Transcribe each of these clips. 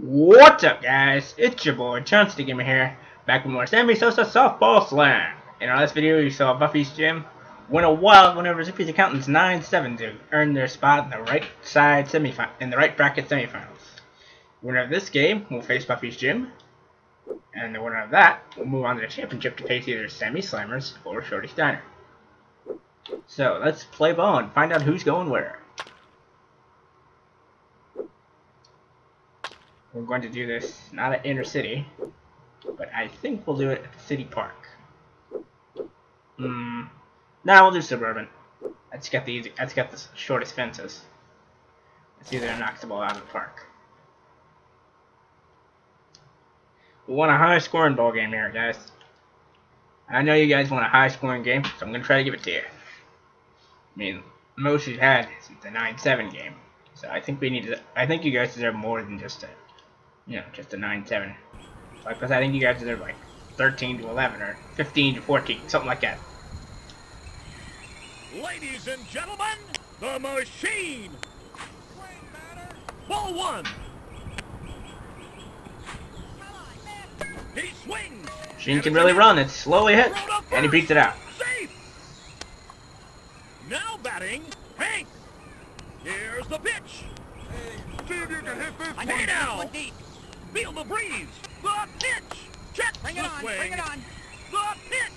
What's up, guys? It's your boy, Charm City Gamer here, back with more Sammy Sosa Softball Slam. In our last video, you saw Buffy's gym win a wild win over Zippy's Accountants 9-7 to earn their spot in the right side semifinal in the right bracket semifinals. Winner of this game will face Buffy's gym, and the winner of that will move on to the championship to face either Sammy Slammers or Shorty Steiner. So let's play ball and find out who's going where. We're going to do this not at Inner City, but I think we'll do it at the City Park. Hmm. Nah, we'll do Suburban. Let's get the easy. Let's get the shortest fences. Let's either knock the ball out of the park. We want a high scoring ball game here, guys. I know you guys want a high scoring game, so I'm gonna try to give it to you. I mean, most you've had is the 9-7 game. So I think we need to. I think you guys deserve more than just a you know, just a 9-7. Like, because I think you guys deserve like 13 to 11 or 15 to 14, something like that. Ladies and gentlemen, the machine! Ball one! He swings! Machine can really run, it's slowly hit, and he beats it out. Safe! Now batting, Hank! Here's the pitch! See if you can hit this Hey now! Feel the breeze! The pitch! Check Bring it on, swing! bring it on. The pitch!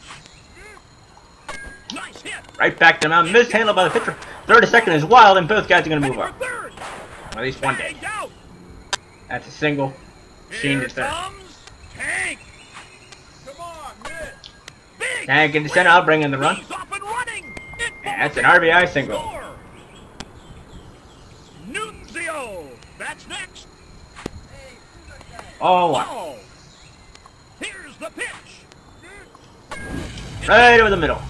Nice hit! Right back to mound, mishandled by the pitcher. Third to second is wild, and both guys are going to move up. third! At least one day. That's a single. Machine Here to third. comes Hank! Come on, Nick! Big Hank in the center, I'll bring in the run. And running! That's an. RBI single. Score. Nunzio! That's next! Oh. Oh! Here's the pitch! Right over the middle.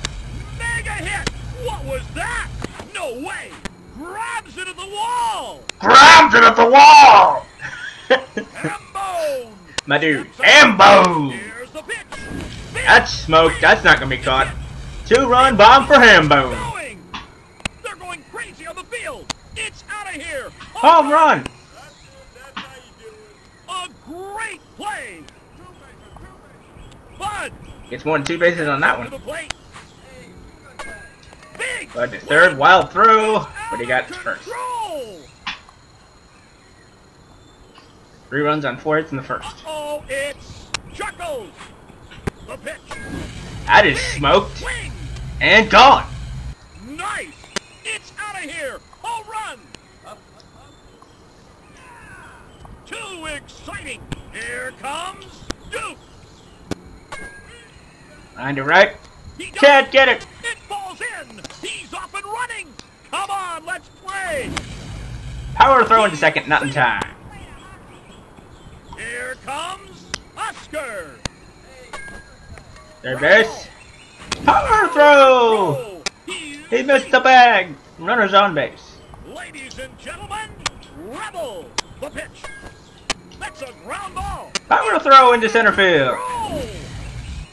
Mega hit! What was that? No way! Grabs it at the wall! Grabs it at the wall! Hambone! My dude, Steps. Hambone! Here's the pitch! Big That's smoke, that's not going to be caught. Two run bomb for Hambone. They're going crazy on the field! It's out of here! Home run! A great play! Bud! Gets more than two bases on that one. the! Bud to third, wild throw, but he got first. Three runs on four hits in the first. Uh-oh, it's Chuckles! The pitch! That is smoked and gone. Nice! It's out of here! Home run! Too exciting! Here comes Line to right. Can't get it. It falls in! He's off and running! Come on, let's play! Power throw into second, not in time. Here comes Oscar! Third base. Power throw! He missed the bag. Runner's on base. Ladies and gentlemen, Rebel! The pitch! That's a ground ball! Power throw into center field. Throw!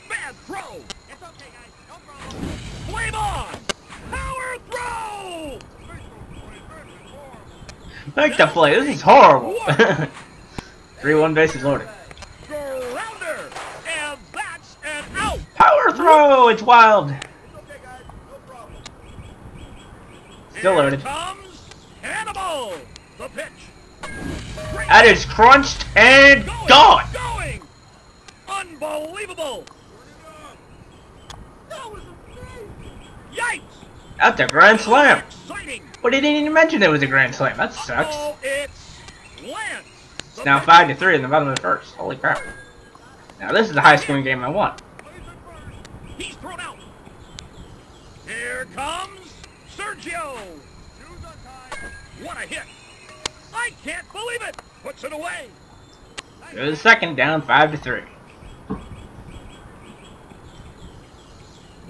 Bad throw! It's okay, guys. No problem. Flame on! Power throw! Make the play. This is horrible. 3-1 bases loaded. Power throw. It's wild. Still loaded. The That is crunched and gone. Unbelievable! Yikes! That's a grand slam. Exciting! But he didn't even mention it was a grand slam. That sucks. Oh, it's It's now 5 to 3 in the bottom of the first. Holy crap. Now this is the high scoring game I want. He's thrown out. Here comes Sergio. What a hit! I can't believe it. Puts it away. Go the second, down 5 to 3.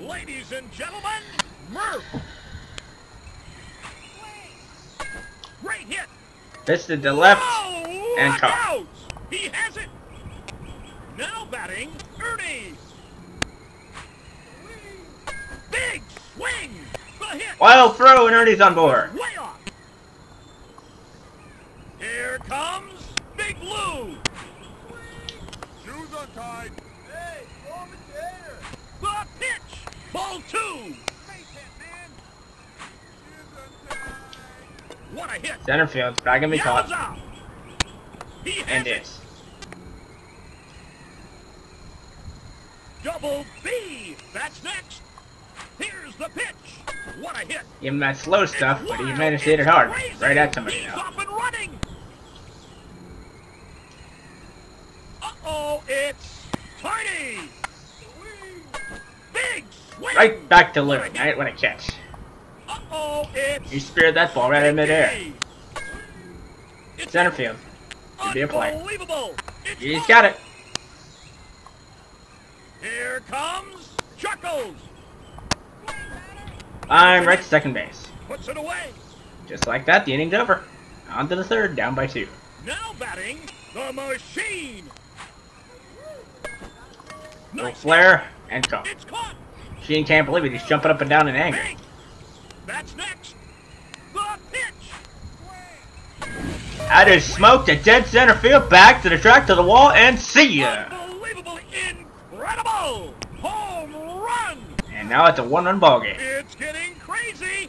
Ladies and gentlemen, Murph. Great hit. Fisted to left. Oh, and caught. out! He has it. Now batting, Ernie. Big swing. The hit. Wild throw and Ernie's on board. Way off. Here comes Big Big Lou. Shoes untied. Hey, form a chair. The pitch. Ball two. Face hit, man. Shoes untied. What a hit. Center field's not gonna be caught. out. He has And it. is. Double B. That's next. Here's the pitch. What a hit. Give him that slow stuff, but he managed to hit it hard. Right at somebody now. off and running. Uh-oh, it's Tiny. Big swing. Right back to Lou. Right when a catch. Uh-oh, it's He speared that ball right in midair. Center field. Should be a play. He's got it. Here comes Chuckles. I'm right to second base. Puts it away. Just like that, the inning's over. On to the third, down by two. Now batting the machine. Little flare and caught. Sheen can't believe it. He's jumping up and down in anger. That's next. The pitch. just smoked at dead center field, back to the track, to the wall, and see ya! Unbelievable. Incredible. Home run. And now it's a one-run ball game. It's getting crazy.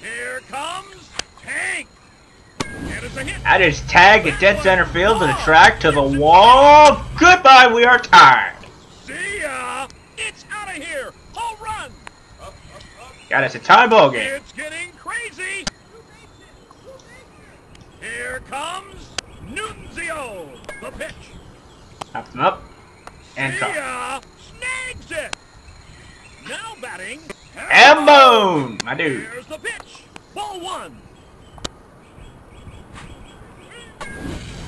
Here comes Tank. And it's a hit. That is tagged at dead center field, to the track, to the wall. Goodbye, we are tired. See ya. It's out of here. Home run. Got us a tie ball game. It's getting crazy. Here comes Nunzio. The pitch. Up and up, and ya. Snags it. Now batting. And boom, my dude. Here's the pitch. Ball one.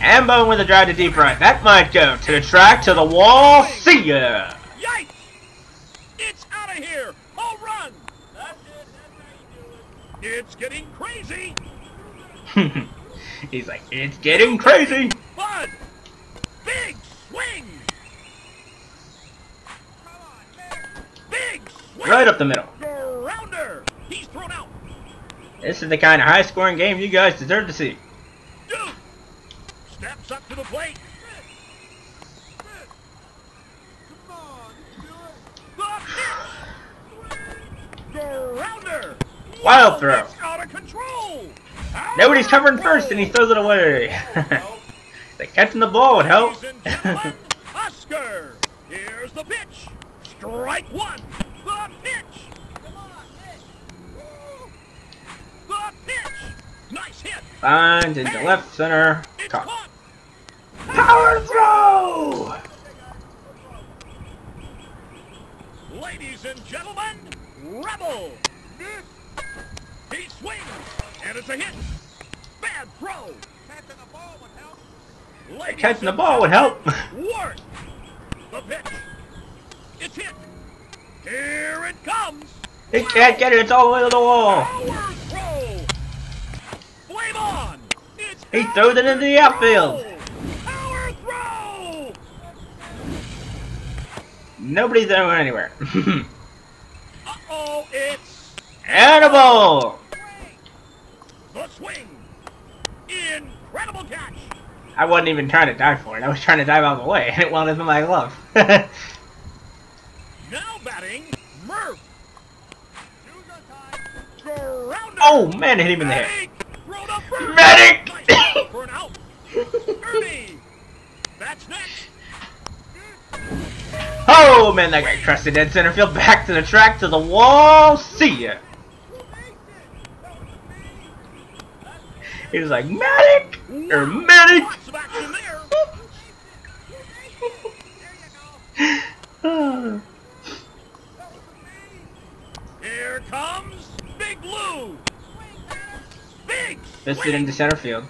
And boom with a drive to deep right. That might go to the track, to the wall. See ya. Yikes. It's out of here. Home run. That's it. That's how you do it. It's getting crazy. He's like, it's getting crazy. Bud. Big swing. Big swing. Right up the middle. He's thrown out. This is the kind of high-scoring game you guys deserve to see. Steps up to the plate. Come on, you can do it. The pitch. Grounder. Wild throw. It's out of control. Nobody's covering first, and he throws it away. the catching the ball would help. Ladies and gentlemen, Oscar. Here's the pitch. Strike one. The pitch. Come on, pitch. The pitch. Nice hit. Finds into left center. Caught. Power throw! Ladies and gentlemen, Rebel. He swings, and it's a hit. Bad throw. Catching the ball would help. Ladies Catching the ball would help. Ward. The pitch. It's hit. Here it comes. He can't get it. It's all the way to the wall. Power throw. Flame on. It's He throws it into the outfield. Power throw. Nobody's going anywhere. Uh-oh, it's Animal! the swing. Incredible catch. I wasn't even trying to dive for it. I was trying to dive out of the way, and it wound up in my glove. oh, Now batting, Murph. Shoes untied. Grounder. Oh, man, it hit him in the head. Medic. Throw to first. Medic! Nice throw for an out. Ernie. That's next. Oh, man, that guy crushed the dead center field. Back to the track, to the wall. See ya. He was like, medic! Or medic! Here comes Big Lou. Big Fisted swing. into center field.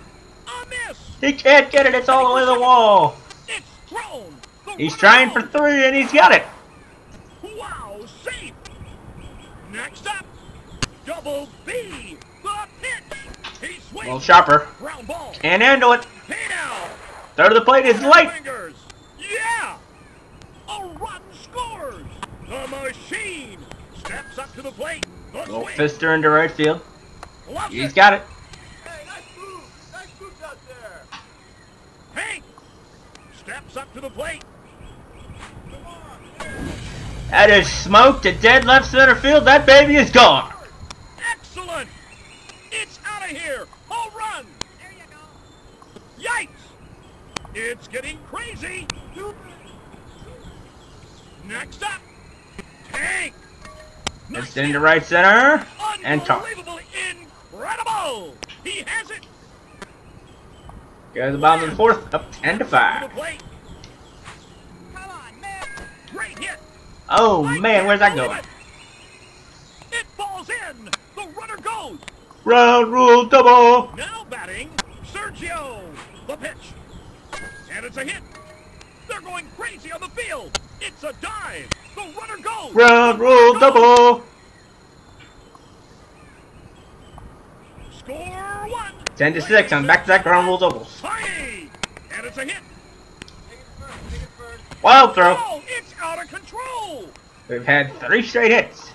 He can't get it. It's all the way to the wall. It's thrown. The He's trying for three, and he's got it. Wow, safe. Next up, Double B. The pitch. He. Little chopper. Ground. Can't handle it. Third of the plate is late. Yeah. A run scores. The machine steps up to the plate. The Little swing. fister into right field. He's got it. Hey, nice move. Nice move out there. Hank steps up to the plate. Come on, Mitch. That is smoked to dead left center field. That baby is gone. Excellent! It's out of here! Home run! There you go. Yikes! It's getting crazy! Next up, Hank! It's into right center. And toss. Unbelievably incredible! He has it! Goes the bottom the fourth. Up 10 to To 5. Come on, Mitch. Great hit! Oh man, where's that going? It It falls in! The runner goes! Round rule double. Now batting, Sergio! The pitch. And it's a hit. They're going crazy on the field. It's a dive. The runner goes. Round The rule goes. double. Score one. 10 to 6 on back-to-back ground rule doubles. Hey! And it's a hit. Take it first. Take it first. Wild throw. Oh, it's out of control. We've had three straight hits.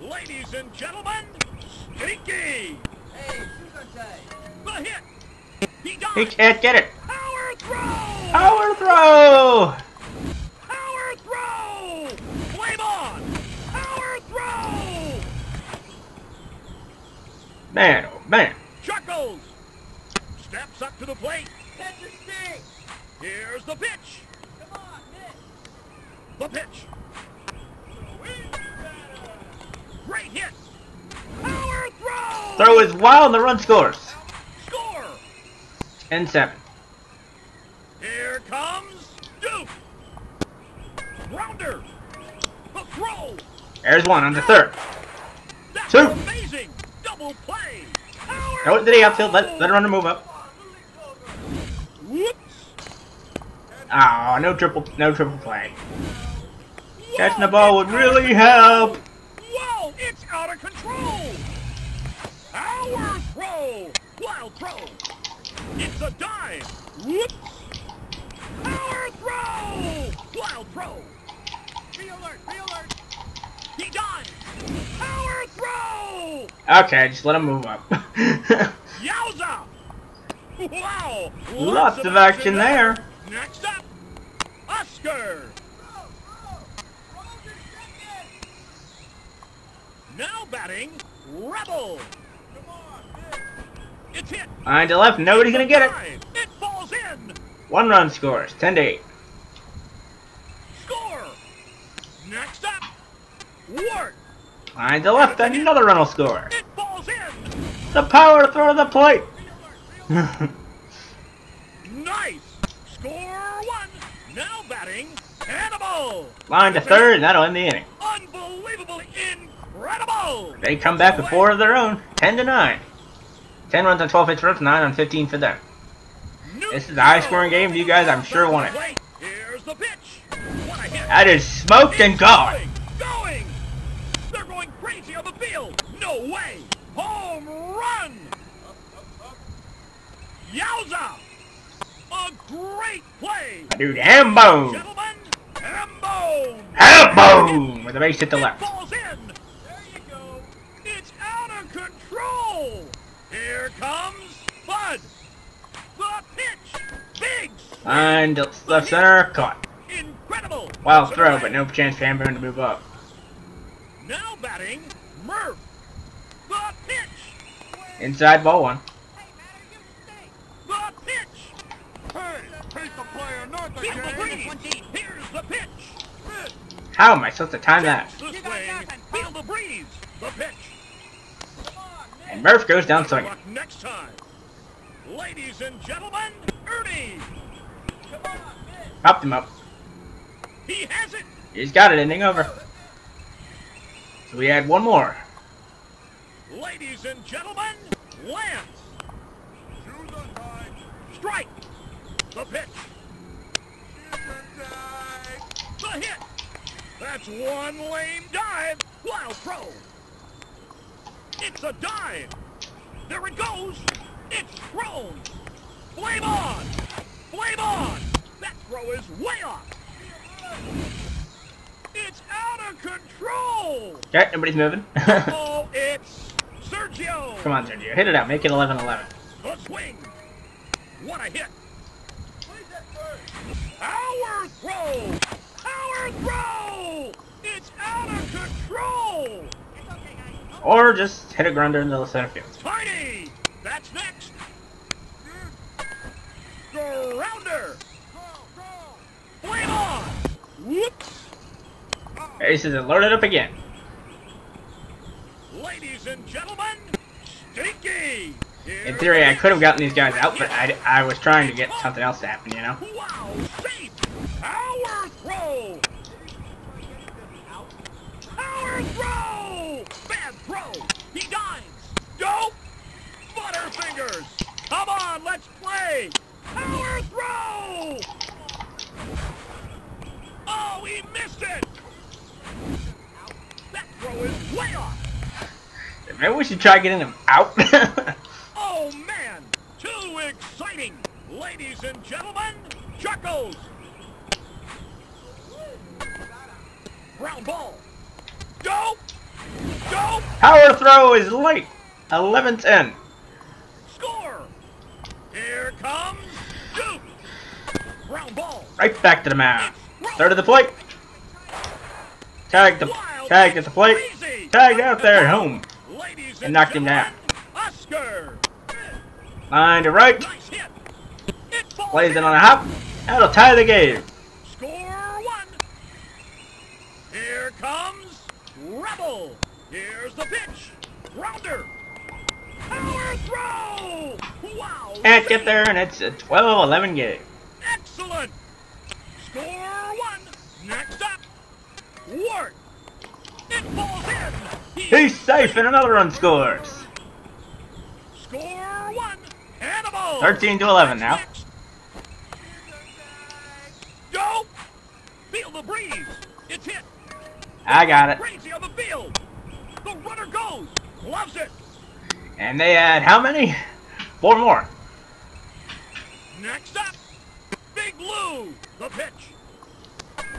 Ladies and gentlemen, Stinky. Hey, shoes untied. The hit. He He can't get it. Power throw. Power throw. Power throw. Flame on. Power throw. Man, oh man. Chuckles. Steps up to the plate. Catch a stick. Here's the pitch. Come on, Mitch. The pitch. Great hit. Power throw. Throw is wild and the run scores. Score. 10 7. Here comes Duke. Rounder. The throw. There's one on the third. That's Two. amazing. Double play. Power No, did he outfield? Let, throw. let the runner move up. Whoops. Oh, no triple, no triple play. Catching the ball would really help. Whoa, it's out of control. Power throw. Wild throw. It's a dive. Whoops. Power throw. Wild throw. Be alert. Be alert. He done! Power throw. Okay, just let him move up. Yowza. Wow. Lots of action there. Next up, Oscar. Go, go. Roll your second. Now batting, Rebel. Come on, It's hit. Nine to left, nobody's gonna get it. It falls in. One run scores, 10 to 8. Score. Next up, Wart. Nine to left, another run will score. It falls in. The power throw to the plate. Be alert. Be alert. Nice. Score one. Now batting, Hannibal. Line to third, and that'll end the inning. Unbelievably incredible. They come back with four of their own, 10 to 9. 10 runs on 12 hits for us, 9 on 15 for them. This is a high-scoring game. You guys, I'm sure, want it. Here's the pitch. What a hit. That is smoked and gone. Going. They're going crazy on the field. No way. Home run. Yowza. A great play. Dude, ham bone. Gentlemen, Hambone. Ham bone. With a base hit to left. falls in. There you go. It's out of control. Here comes Bud. The pitch. Big. swing. Line to left center, caught. Incredible. Wild Puts throw, but no chance for Hambone to move up. Now batting, Murph. The pitch. Inside ball one. Hey, Matter, you. The pitch. Hey, take the player, not the Feel the Here's the pitch. How am I supposed to time that? The You got swing. nothing, Feel the breeze. The pitch. On, And Murph goes down swinging. next time. Ladies and gentlemen, Ernie. Come on, Mitch. Popped him up. He has it. He's got it, inning over. So we had one more. Ladies and gentlemen, Lance. Shoes untied. Strike. The pitch. The hit. That's one lame dive. Wild throw. It's a dive. There it goes. It's thrown. Flame on. Flame on. That throw is way off. It's out of control. Okay, nobody's moving. oh, it's Sergio. Come on, Sergio. Hit it out. Make it 11-11. The swing. What a hit! Please at first. Power throw! Power throw! It's out of control! It's okay, guys. Or just hit a grunder in the center field. Tiny! That's next! Throw, throw. Flame on! Whoops! Aces are loaded up again. Ladies and gentlemen, Stinky! In theory, I could have gotten these guys out, but I, I was trying to get something else to happen, you know? Wow! Safe! Power throw! Power throw! Bad throw! He dives! Dope! Butterfingers! Come on, let's play! Throw! Oh, he missed it! That throw is way off! Maybe we should try getting him out. Oh man, too exciting! Ladies and gentlemen, Chuckles! Ground ball! Go! Go! Power throw is late. 11-10. Right back to the mound. Third of the plate. Tag the tag at the plate. Tagged out there at home. And knocked him down. Line to right. Plays it on a hop. That'll tie the game. Score one. Here comes Rebel. Here's the pitch. Rounder. Power throw. Wow. Can't get there, and it's a 12-11 game. Score one. Next up. It falls in. He- He's safe, and another run scores. Score one. Hannibal. 13 to 11 now. Next. Go. Feel the breeze. It's hit. I got it. Crazy on the field. The runner goes. Loves it. And they had how many? Four more. Next up, Big Lou. The pitch.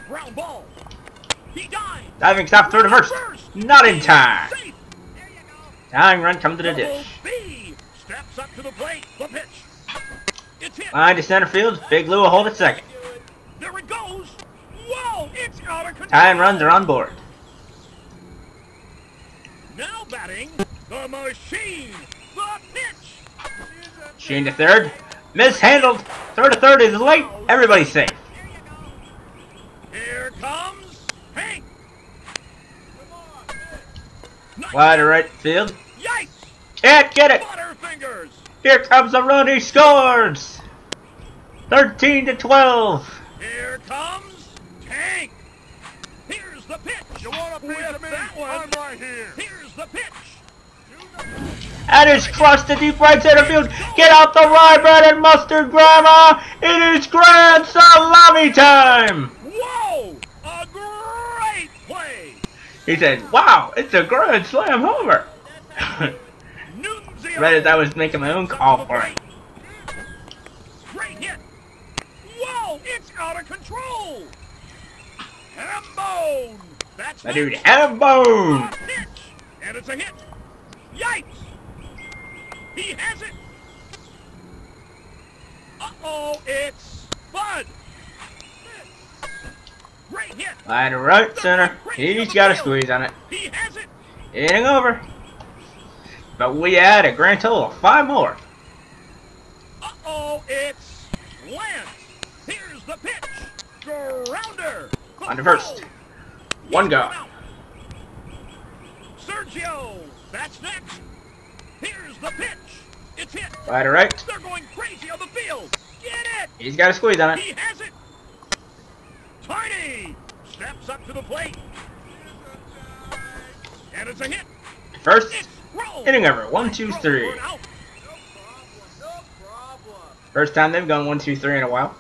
Ground ball. He dives. Diving stop third to first. Not in time. Safe. There you go. Tying run come to the dish. B. Steps up to the plate. The pitch. It's hit. Line to center field. Big Lou will hold it second. There it goes. Whoa, it's out of control. Tying runs are on board. Now batting, the machine. The pitch. Sheen to third. Mishandled. Third to third is late. Everybody's safe. There you go. Here comes Hank. Come on. Good. Nice Wide to hit. right field. Yikes. Can't get it. Here comes the run. He scores. 13 to 12. Here comes Tank. Here's the pitch. You wanna piece of me? That one. I'm right here. Here's the pitch. And it's crushed to deep right center field. Get out the rye bread and mustard, Grandma. It is grand salami time. Whoa! A great play. He said, "Wow, it's a grand slam homer." Right as I was making my own call for it. Great hit. Whoa! It's out of control. Hambone. That's My dude. Hambone. And it's a hit. Yikes! He has it! Uh-oh, it's Bud! Great hit! Line to right center. He's got a squeeze on it. He has it! Inning over. But we had a grand total of five more. Uh-oh, it's Lance! Here's the pitch! Grounder! On to first. One go. Sergio! That's next! Here's the pitch! It's hit! Line to right. They're going crazy on the field! Get it! He's got a squeeze on it. He has it! Tiny! Steps up to the plate. And it's a hit. First inning over. One, two, three. for an out. No problem. No problem. First time they've gone one, two, three in a while.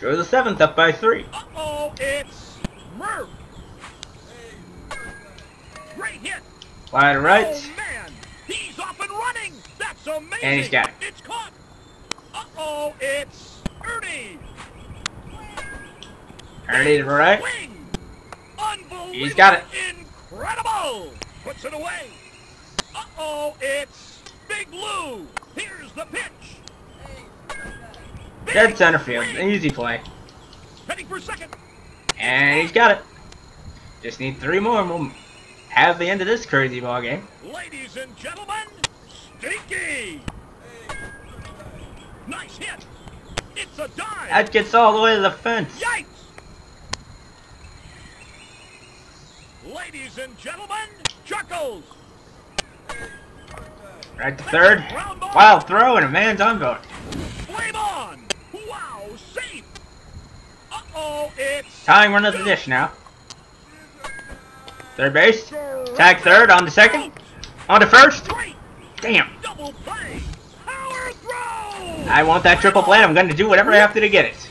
Go to the seventh, up by three. Uh-oh, it's Murph. Great hit. Line to oh, right. Oh, man. He's off and running. That's amazing. And he's got it. It's caught. Uh-oh, it's Ernie. Ernie to right. He's got it. Incredible. Puts it away. Uh-oh, it's Big Lou. Here's the pitch. Hey. Dead center field. An easy play. Heading for second. And he's got it. Just need three more and we'll have the end of this crazy ball game. Ladies and gentlemen, Stinky! Nice hit! It's a dive! That gets all the way to the fence. Yikes! Ladies and gentlemen, Chuckles! Right to third. Wild throw and a man's on board. Flame on! Wow, safe! Uh-oh, it's... Tying run of the dish now. Third base. Tag third on the second. On to first. Damn. Double play! Power throw! I want that triple play. I'm going to do whatever I have to to get it.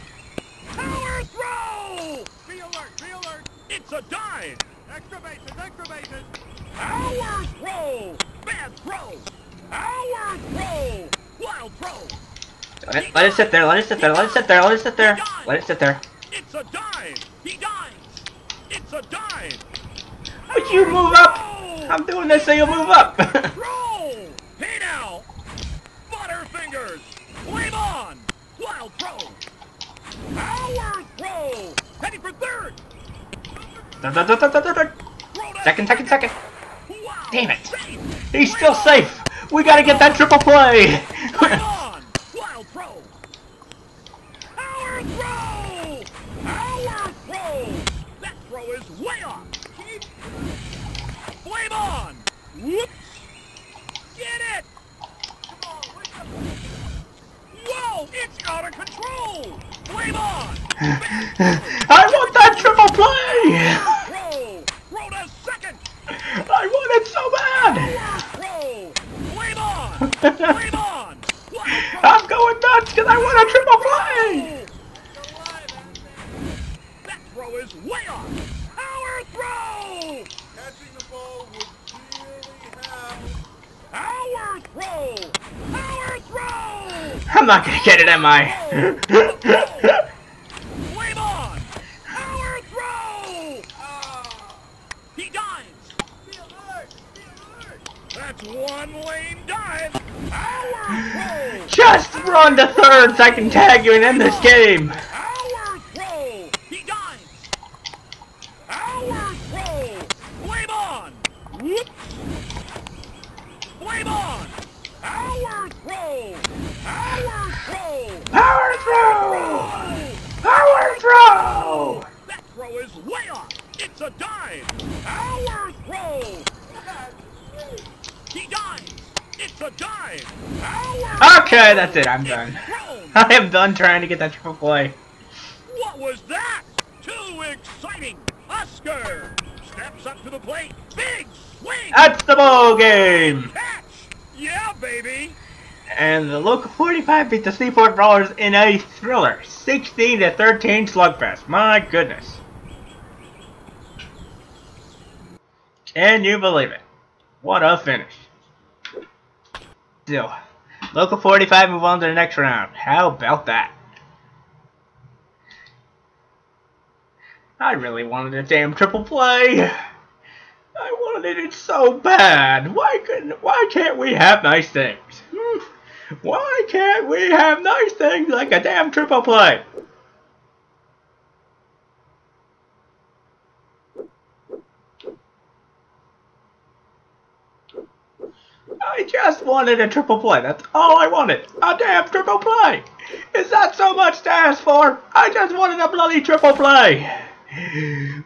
Power throw! Be alert, be alert! It's a dive! Extra bases, extra bases. Power throw! Bad throw! Power throw! Wild throw! Let it, sit there. Let it sit there. Let it sit there. Let it sit there. Let it sit there. It's a dive! He dives! It's a dive! Would you move up? I'm doing this so you'll move up. Throw! Hey now! Butterfingers! Flame on! Wild throw! Power throw! Heading for third! Second, second, second. Damn it. He's still safe. We gotta get that triple play. Flame on! Wild throw! Power throw! Power throw! That throw is way off! Keep... Flame on! Whoops! Get it! Come on, wake up. Whoa! It's out of control! Flame on! I want that triple play. I want it so bad. I'm going nuts because I want a triple play. That throw is way off! Power throw! Catching the ball would really help. Power throw! Power throw! I'm not gonna get it, am I? Flame on! Power throw! Ah! He dives! Be alert! Be alert! That's one lame dive! Power throw! Just run to third so I can tag you and end this game. Power throw! He dives! Power throw! Flame on! Whoops! Flame on! Power throw! Power throw! Power throw! Power throw! That throw is way off! It's a dive! Power throw! He dives! It's a dive! Power Okay, that's it. I'm done. I am done trying to get that triple play. What was that? Too exciting! Oscar steps up to the plate. Big swing! That's the ball game. Catch! Yeah, baby! And the local 45 beat the Seaport Brawlers in a thriller, 16 to 13 slugfest. My goodness. Can you believe it? What a finish. Still, local 45 move on to the next round. How about that? I really wanted a damn triple play. I wanted it so bad. Why couldn't? Why can't we have nice things? Hmm. Why can't we have nice things like a damn triple play? I just wanted a triple play. That's all I wanted. A damn triple play. Is that so much to ask for? I just wanted a bloody triple play.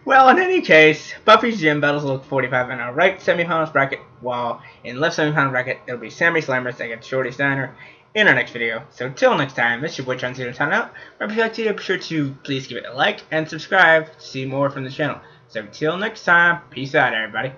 Well, in any case, Buffy's Gym battles look 45 in our right semifinals bracket, while in left semifinal bracket, it'll be Sammy Slammers against Shorty Steiner in our next video. So till next time, this is your boy John Cena signing out. Remember if you liked be sure to please give it a like and subscribe to see more from the channel. So till next time, peace out everybody.